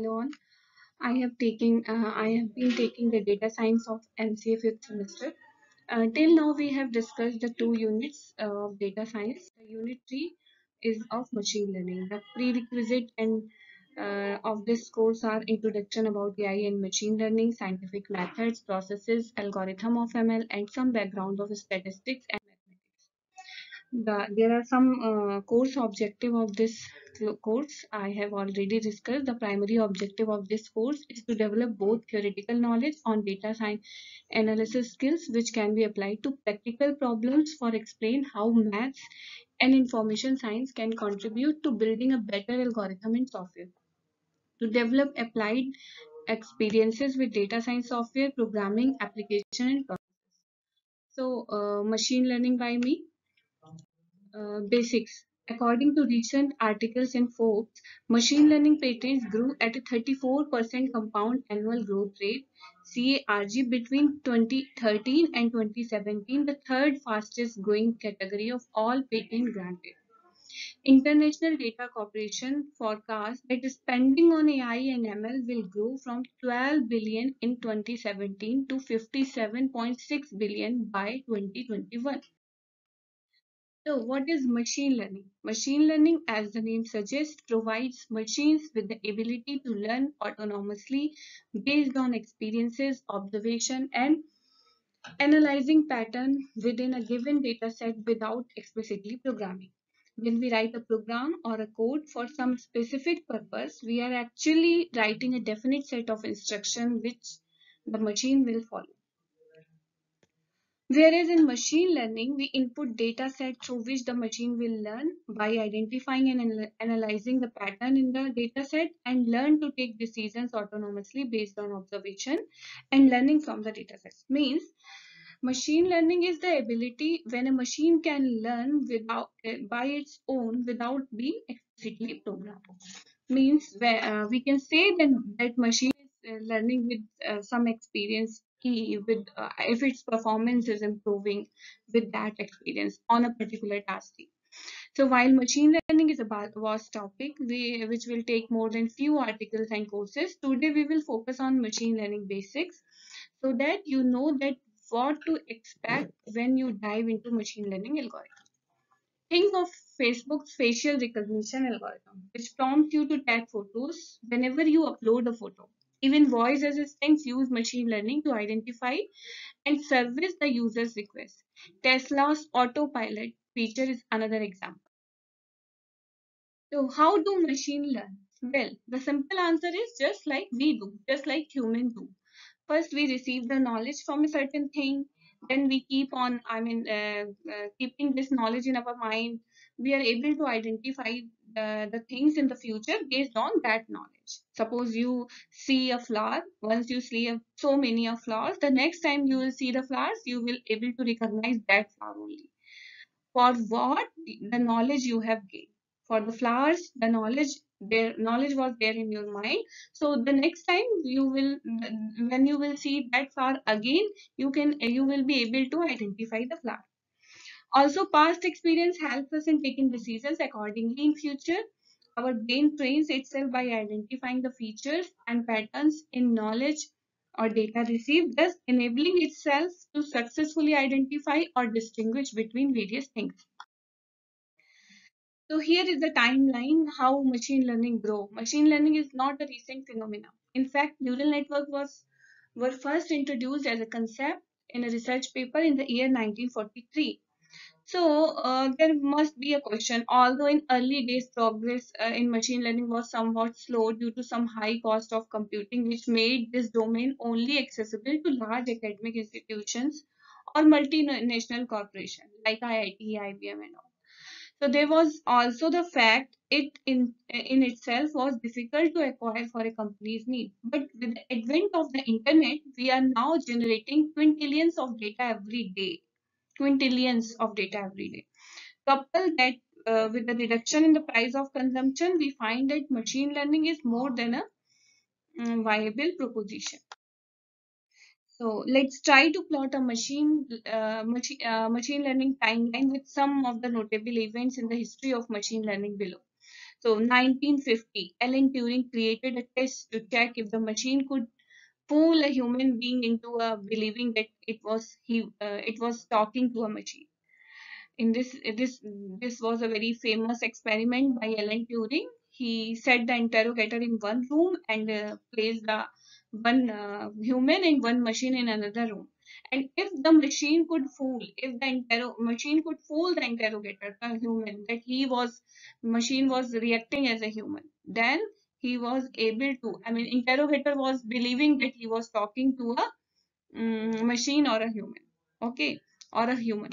Hello all. I have taken uh, I have been taking the data science of MCA fifth semester. Uh, till now we have discussed the two units of data science. The unit three is of machine learning. The prerequisite and uh, of this course are introduction about AI and machine learning, scientific methods, processes, algorithm of ML, and some background of statistics and the, there are some uh, course objective of this course I have already discussed. The primary objective of this course is to develop both theoretical knowledge on data science analysis skills which can be applied to practical problems for explain how maths and information science can contribute to building a better algorithm in software. To develop applied experiences with data science software, programming, application and processes. So uh, machine learning by me uh, basics. According to recent articles in Forbes, machine learning patents grew at a 34% compound annual growth rate CAGR between 2013 and 2017, the third fastest growing category of all patent granted. International Data Corporation forecasts that spending on AI and ML will grow from 12 billion in 2017 to 57.6 billion by 2021. So what is machine learning? Machine learning, as the name suggests, provides machines with the ability to learn autonomously based on experiences, observation, and analyzing pattern within a given data set without explicitly programming. When we write a program or a code for some specific purpose, we are actually writing a definite set of instructions which the machine will follow. Whereas in machine learning, we input data set through which the machine will learn by identifying and analyzing the pattern in the data set and learn to take decisions autonomously based on observation and learning from the data sets. Means machine learning is the ability when a machine can learn without uh, by its own without being explicitly programmed. Means where, uh, we can say that that machine is uh, learning with uh, some experience key with uh, if its performance is improving with that experience on a particular task. So while machine learning is a vast topic, we, which will take more than few articles and courses, today we will focus on machine learning basics so that you know that what to expect when you dive into machine learning algorithm. Think of Facebook's facial recognition algorithm, which prompts you to tag photos whenever you upload a photo. Even voice assistants use machine learning to identify and service the user's request. Tesla's autopilot feature is another example. So how do machine learn? Well, the simple answer is just like we do, just like humans do. First, we receive the knowledge from a certain thing. Then we keep on, I mean, uh, uh, keeping this knowledge in our mind. We are able to identify the, things in the future based on that knowledge. Suppose you see a flower, once you see so many of flowers, the next time you will see the flowers, you will able to recognize that flower only. For what? The knowledge you have gained. For the flowers, the knowledge their knowledge was there in your mind so the next time you will when you will see that flower again you can you will be able to identify the flower also, past experience helps us in taking decisions accordingly in future. Our brain trains itself by identifying the features and patterns in knowledge or data received, thus enabling itself to successfully identify or distinguish between various things. So here is the timeline how machine learning grow. Machine learning is not a recent phenomenon. In fact, neural network was were first introduced as a concept in a research paper in the year 1943. So uh, there must be a question. Although in early days progress uh, in machine learning was somewhat slow due to some high cost of computing, which made this domain only accessible to large academic institutions or multinational corporations like IIT, IBM, and all. So there was also the fact it in in itself was difficult to acquire for a company's need. But with the advent of the internet, we are now generating quintillions of data every day quintillions of data every day. Couple that uh, with the reduction in the price of consumption, we find that machine learning is more than a um, viable proposition. So let's try to plot a machine, uh, machine, uh, machine learning timeline with some of the notable events in the history of machine learning below. So 1950, Alan Turing created a test to check if the machine could fool a human being into uh, believing that it was he uh, it was talking to a machine in this this this was a very famous experiment by Alan Turing. He set the interrogator in one room and uh, placed the one uh, human and one machine in another room. And if the machine could fool, if the interro machine could fool the interrogator, the human, that he was machine was reacting as a human, then he was able to. I mean, interrogator was believing that he was talking to a um, machine or a human. Okay, or a human.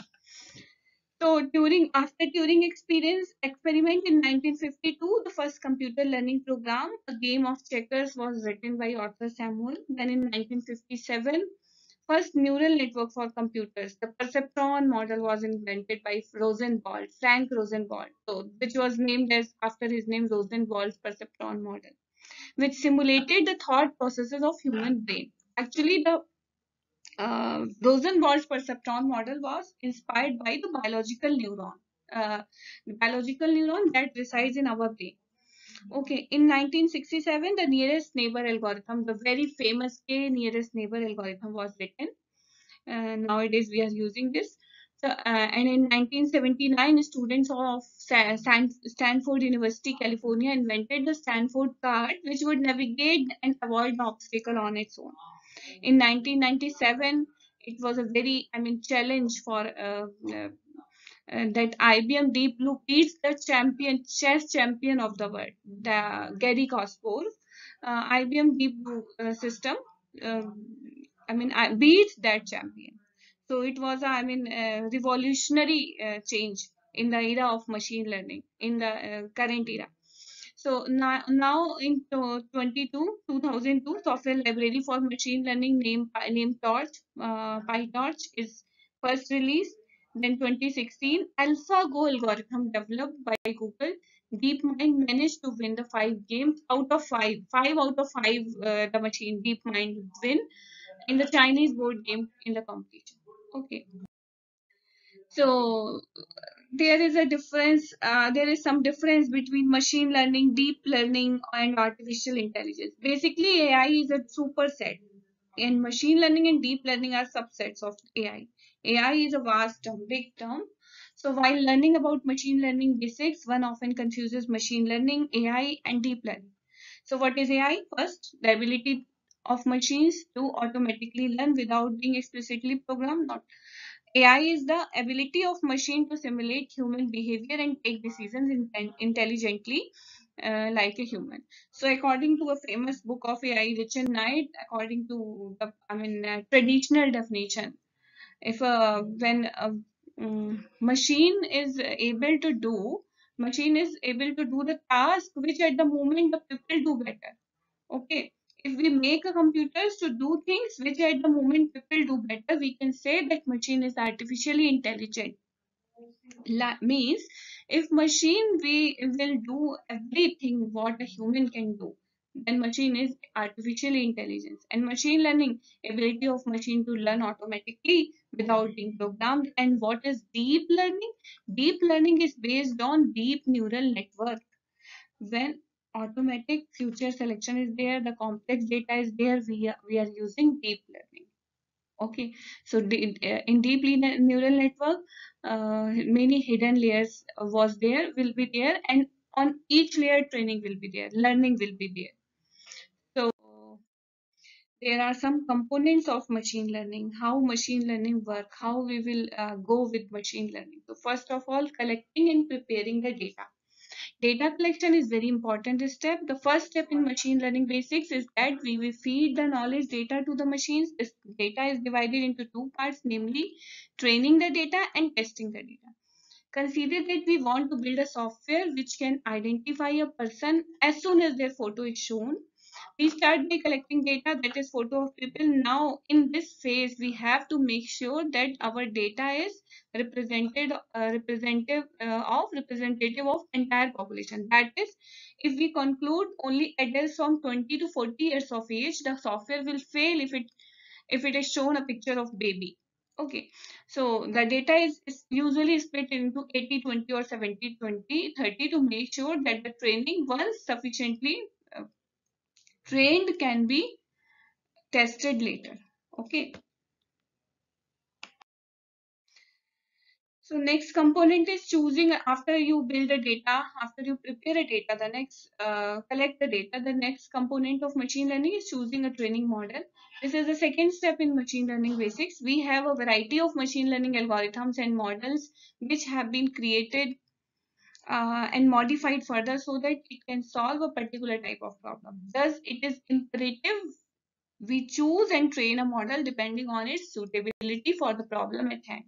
So during after Turing experience experiment in 1952, the first computer learning program, a game of checkers, was written by Arthur Samuel. Then in 1957, first neural network for computers, the perceptron model was invented by Rosenwald, Frank Rosenwald, so which was named as after his name Rosenwald's perceptron model, which simulated the thought processes of human brain. Actually, the uh, Rosenwald's perceptron model was inspired by the biological neuron, uh, biological neuron that resides in our brain. Okay, in 1967, the nearest neighbor algorithm, the very famous K nearest neighbor algorithm was written. Uh, nowadays, we are using this. So, uh, and in 1979, students of Stanford University, California, invented the Stanford Cart, which would navigate and avoid the obstacle on its own in 1997 it was a very i mean challenge for uh, uh, uh, that IBM Deep Blue beats the champion chess champion of the world, the Garry Kasparov. Uh, IBM Deep Blue uh, system, um, I mean, I beats that champion. So it was, I mean, a revolutionary uh, change in the era of machine learning in the current era. So now, now in 22, 2002, software library for machine learning named, named Torch, uh, PyTorch is first released. Then 2016, AlphaGo algorithm developed by Google. DeepMind managed to win the five games out of five. Five out of five, uh, the machine DeepMind win in the Chinese board game in the competition. Okay. So there is a difference uh, there is some difference between machine learning deep learning and artificial intelligence basically ai is a superset and machine learning and deep learning are subsets of ai ai is a vast term big term. So while learning about machine learning basics one often confuses machine learning ai and deep learning. So what is ai first the ability of machines to automatically learn without being explicitly programmed. Not AI is the ability of machine to simulate human behavior and take decisions in, intelligently uh, like a human. So according to a famous book of AI, Richard Knight, according to the I mean uh, traditional definition, if uh, when a um, machine is able to do, machine is able to do the task which at the moment the people do better. Okay, if we make a computers to do things which at the moment people do better, we can say that machine is artificially intelligent. La means if machine we will do everything what a human can do, then machine is artificial intelligence. And machine learning ability of machine to learn automatically without being programmed. And what is deep learning? Deep learning is based on deep neural network. When automatic feature selection is there the complex data is there we are, we are using deep learning. Okay. So uh, in deep neural network uh, many hidden layers was there will be there. And on each layer training will be there learning will be there there are some components of machine learning how machine learning work how we will uh, go with machine learning so first of all collecting and preparing the data Data collection is very important step. The first step in machine learning basics is that we will feed the knowledge data to the machines. This data is divided into two parts, namely training the data and testing the data. Consider that we want to build a software which can identify a person as soon as their photo is shown we start by collecting data that is photo of people. Now in this phase we have to make sure that our data is represented uh, representative uh, of representative of entire population. That is if we conclude only adults from 20 to 40 years of age the software will fail if it if it is shown a picture of baby. Okay, so the data is, is usually split into 80 20 or 70 20 30 to make sure that the training, once sufficiently trained, can be tested later. Okay. So next component is choosing after you build a data, after you prepare a data, the next uh, collect the data. The next component of machine learning is choosing a training model. This is the second step in machine learning basics. We have a variety of machine learning algorithms and models which have been created uh, and modified further so that it can solve a particular type of problem. Thus, it is imperative we choose and train a model depending on its suitability for the problem at hand.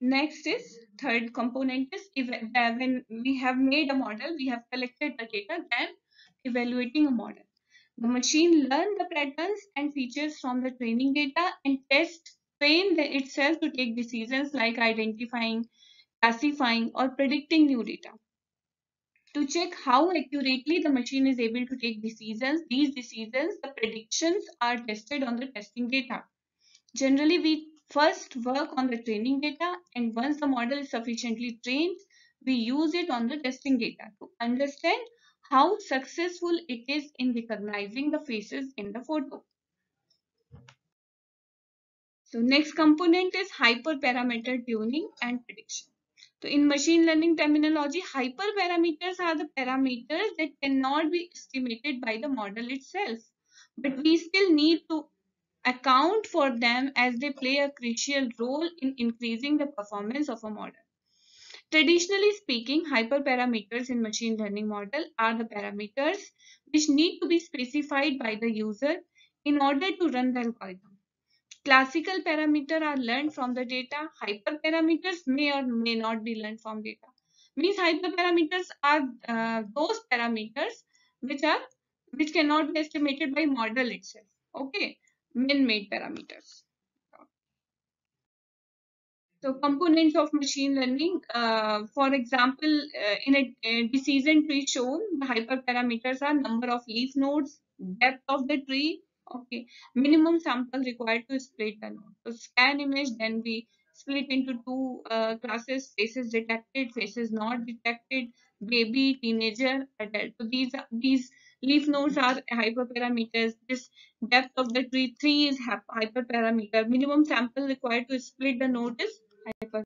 Next is third component is when we have made a model, we have collected the data, then evaluating a model. The machine learn the patterns and features from the training data and test train itself to take decisions like identifying, classifying or predicting new data. To check how accurately the machine is able to take decisions, these decisions, the predictions are tested on the testing data. Generally, we first work on the training data and once the model is sufficiently trained, we use it on the testing data to understand how successful it is in recognizing the faces in the photo. So next component is hyperparameter tuning and prediction. So in machine learning terminology, hyperparameters are the parameters that cannot be estimated by the model itself. But we still need to account for them as they play a crucial role in increasing the performance of a model. Traditionally speaking, hyperparameters in machine learning model are the parameters which need to be specified by the user in order to run the algorithm. Classical parameters are learned from the data. Hyperparameters may or may not be learned from data. Means hyperparameters are uh, those parameters which are which cannot be estimated by model itself. Okay min-made parameters. So components of machine learning, uh, for example, uh, in a, a, decision tree shown, the hyperparameters are number of leaf nodes, depth of the tree, okay, minimum sample required to split the node. So scan image, then we split into two uh, classes, faces detected, faces not detected, baby, teenager, adult. So these are these leaf nodes are hyperparameters. This depth of the tree 3 is hyperparameter. Minimum sample required to split the node is hyper